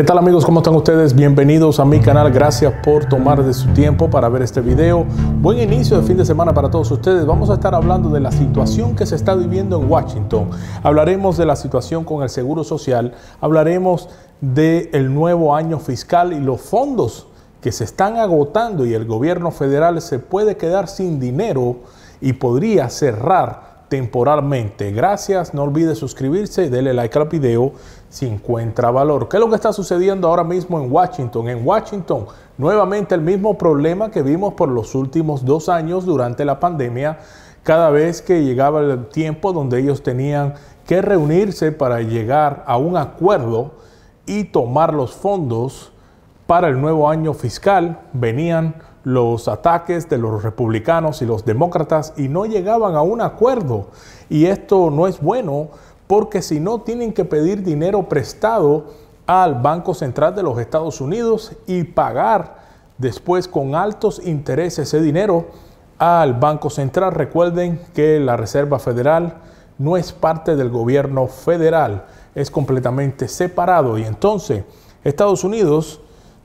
¿Qué tal amigos? ¿Cómo están ustedes? Bienvenidos a mi canal. Gracias por tomar de su tiempo para ver este video. Buen inicio de fin de semana para todos ustedes. Vamos a estar hablando de la situación que se está viviendo en Washington. Hablaremos de la situación con el Seguro Social. Hablaremos del nuevo año fiscal y los fondos que se están agotando y el gobierno federal se puede quedar sin dinero y podría cerrar temporalmente. Gracias, no olvide suscribirse y darle like al video si encuentra valor. ¿Qué es lo que está sucediendo ahora mismo en Washington? En Washington, nuevamente el mismo problema que vimos por los últimos dos años durante la pandemia, cada vez que llegaba el tiempo donde ellos tenían que reunirse para llegar a un acuerdo y tomar los fondos para el nuevo año fiscal, venían los ataques de los republicanos y los demócratas y no llegaban a un acuerdo. Y esto no es bueno porque si no tienen que pedir dinero prestado al Banco Central de los Estados Unidos y pagar después con altos intereses ese dinero al Banco Central. Recuerden que la Reserva Federal no es parte del gobierno federal, es completamente separado y entonces Estados Unidos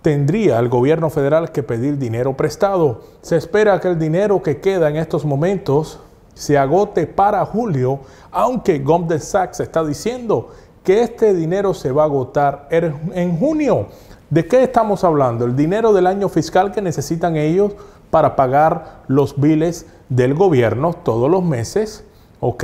tendría el gobierno federal que pedir dinero prestado. Se espera que el dinero que queda en estos momentos se agote para julio, aunque Goldman Sachs está diciendo que este dinero se va a agotar en junio. ¿De qué estamos hablando? El dinero del año fiscal que necesitan ellos para pagar los biles del gobierno todos los meses, ¿ok?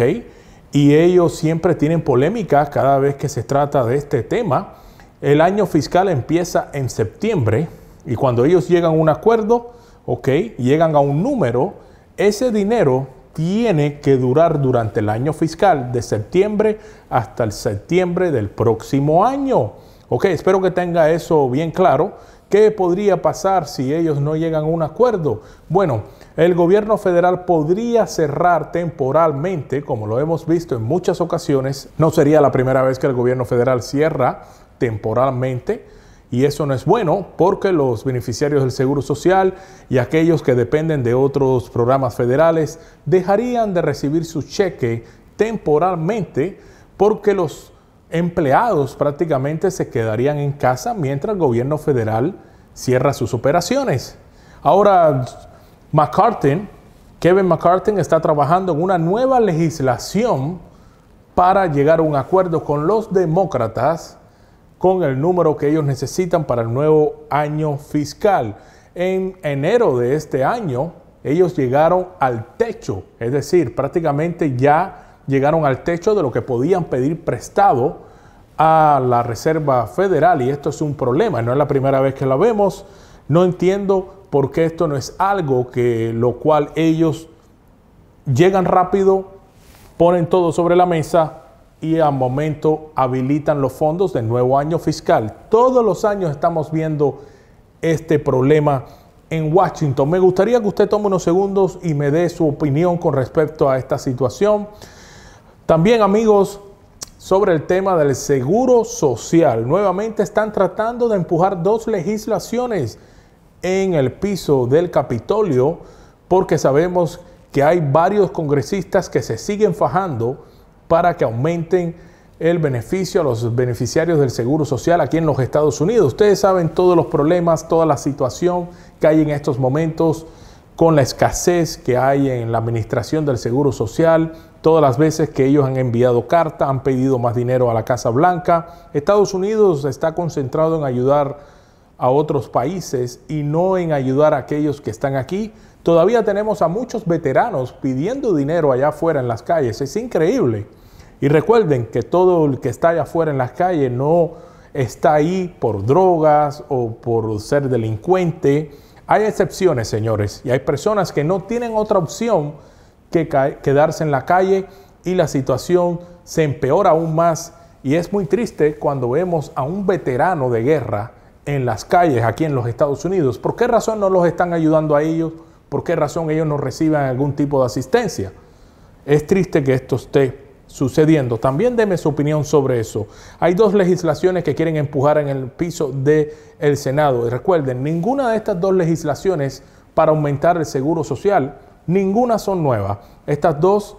Y ellos siempre tienen polémica cada vez que se trata de este tema el año fiscal empieza en septiembre y cuando ellos llegan a un acuerdo, ok, llegan a un número, ese dinero tiene que durar durante el año fiscal de septiembre hasta el septiembre del próximo año. Ok, espero que tenga eso bien claro. ¿Qué podría pasar si ellos no llegan a un acuerdo? Bueno, el gobierno federal podría cerrar temporalmente, como lo hemos visto en muchas ocasiones. No sería la primera vez que el gobierno federal cierra temporalmente y eso no es bueno porque los beneficiarios del Seguro Social y aquellos que dependen de otros programas federales dejarían de recibir su cheque temporalmente porque los empleados prácticamente se quedarían en casa mientras el gobierno federal cierra sus operaciones. Ahora, McCarthy, Kevin McCarthy está trabajando en una nueva legislación para llegar a un acuerdo con los demócratas con el número que ellos necesitan para el nuevo año fiscal. En enero de este año, ellos llegaron al techo, es decir, prácticamente ya llegaron al techo de lo que podían pedir prestado a la Reserva Federal y esto es un problema, no es la primera vez que lo vemos, no entiendo por qué esto no es algo que lo cual ellos llegan rápido, ponen todo sobre la mesa y al momento habilitan los fondos del nuevo año fiscal. Todos los años estamos viendo este problema en Washington. Me gustaría que usted tome unos segundos y me dé su opinión con respecto a esta situación. También amigos, sobre el tema del seguro social. Nuevamente están tratando de empujar dos legislaciones en el piso del Capitolio porque sabemos que hay varios congresistas que se siguen fajando para que aumenten el beneficio a los beneficiarios del Seguro Social aquí en los Estados Unidos. Ustedes saben todos los problemas, toda la situación que hay en estos momentos con la escasez que hay en la administración del Seguro Social, todas las veces que ellos han enviado carta, han pedido más dinero a la Casa Blanca. Estados Unidos está concentrado en ayudar a otros países y no en ayudar a aquellos que están aquí. Todavía tenemos a muchos veteranos pidiendo dinero allá afuera en las calles. Es increíble. Y recuerden que todo el que está allá afuera en las calles no está ahí por drogas o por ser delincuente. Hay excepciones, señores, y hay personas que no tienen otra opción que quedarse en la calle y la situación se empeora aún más. Y es muy triste cuando vemos a un veterano de guerra en las calles aquí en los Estados Unidos. ¿Por qué razón no los están ayudando a ellos? ¿Por qué razón ellos no reciben algún tipo de asistencia? Es triste que esto esté sucediendo. También deme su opinión sobre eso. Hay dos legislaciones que quieren empujar en el piso del el Senado. Y recuerden, ninguna de estas dos legislaciones para aumentar el seguro social, ninguna son nuevas. Estas dos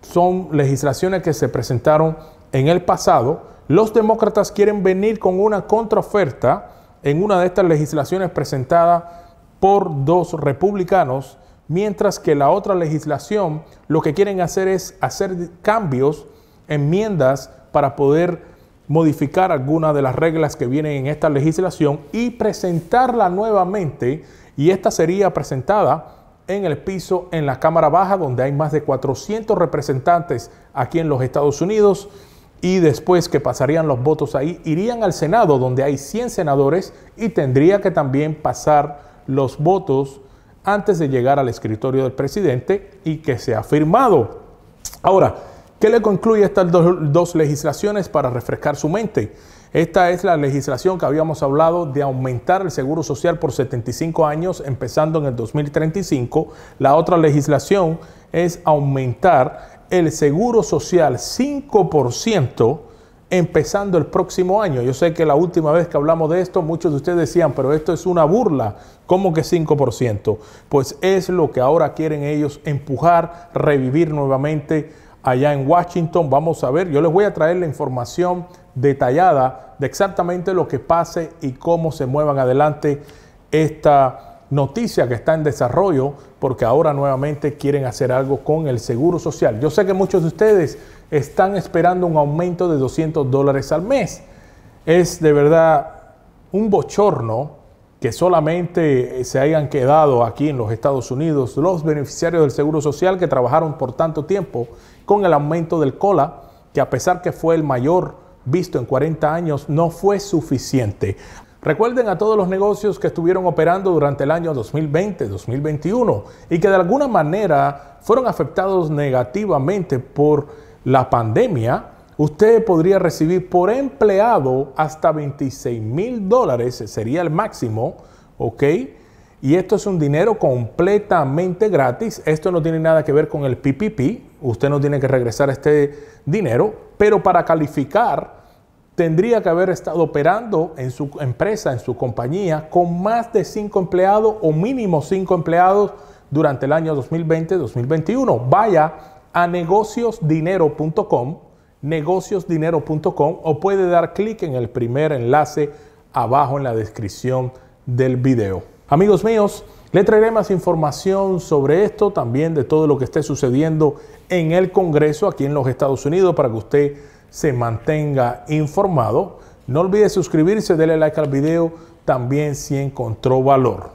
son legislaciones que se presentaron en el pasado, los demócratas quieren venir con una contraoferta en una de estas legislaciones presentada por dos republicanos, mientras que la otra legislación lo que quieren hacer es hacer cambios, enmiendas para poder modificar algunas de las reglas que vienen en esta legislación y presentarla nuevamente y esta sería presentada en el piso en la Cámara Baja, donde hay más de 400 representantes aquí en los Estados Unidos, y después que pasarían los votos ahí, irían al Senado, donde hay 100 senadores, y tendría que también pasar los votos antes de llegar al escritorio del presidente y que sea firmado. Ahora, ¿qué le concluye estas dos, dos legislaciones para refrescar su mente? Esta es la legislación que habíamos hablado de aumentar el seguro social por 75 años, empezando en el 2035. La otra legislación es aumentar el seguro social 5% empezando el próximo año. Yo sé que la última vez que hablamos de esto, muchos de ustedes decían, pero esto es una burla. ¿Cómo que 5%? Pues es lo que ahora quieren ellos empujar, revivir nuevamente allá en Washington. Vamos a ver, yo les voy a traer la información detallada de exactamente lo que pase y cómo se muevan adelante esta noticia que está en desarrollo, porque ahora nuevamente quieren hacer algo con el seguro social. Yo sé que muchos de ustedes están esperando un aumento de 200 dólares al mes. Es de verdad un bochorno que solamente se hayan quedado aquí en los Estados Unidos los beneficiarios del Seguro Social que trabajaron por tanto tiempo con el aumento del COLA, que a pesar que fue el mayor visto en 40 años, no fue suficiente. Recuerden a todos los negocios que estuvieron operando durante el año 2020-2021 y que de alguna manera fueron afectados negativamente por la pandemia. Usted podría recibir por empleado hasta 26 mil dólares, sería el máximo, ¿ok? Y esto es un dinero completamente gratis. Esto no tiene nada que ver con el PPP. Usted no tiene que regresar este dinero. Pero para calificar, tendría que haber estado operando en su empresa, en su compañía, con más de cinco empleados o mínimo cinco empleados durante el año 2020-2021. Vaya a negociosdinero.com, negociosdinero.com o puede dar clic en el primer enlace abajo en la descripción del video. Amigos míos, le traeré más información sobre esto, también de todo lo que esté sucediendo en el Congreso aquí en los Estados Unidos para que usted se mantenga informado. No olvide suscribirse, darle like al video también si encontró valor.